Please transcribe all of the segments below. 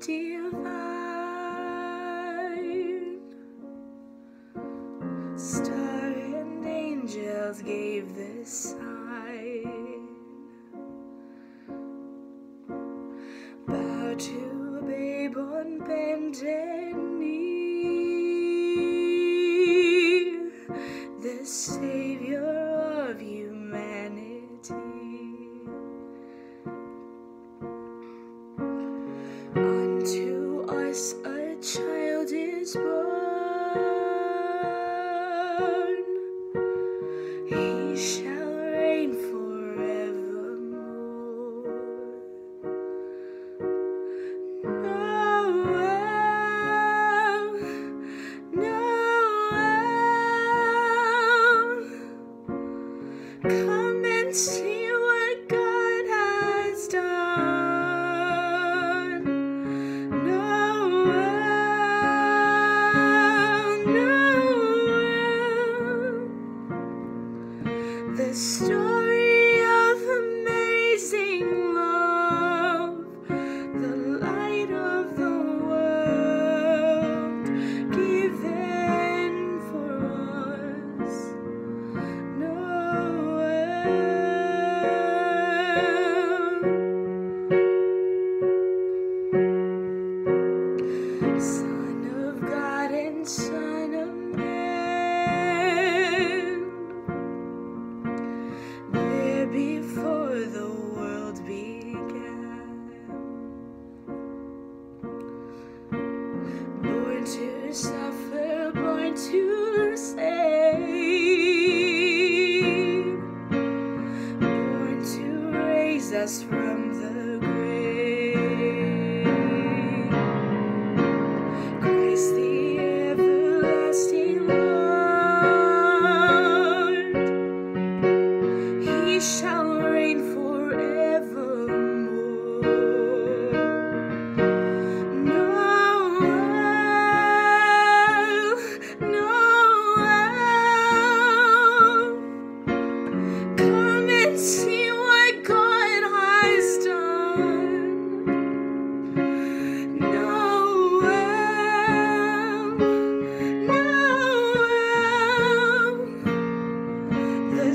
divine. Star and angels gave this sign. Bow to a babe on bended come and see. us from the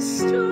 crystal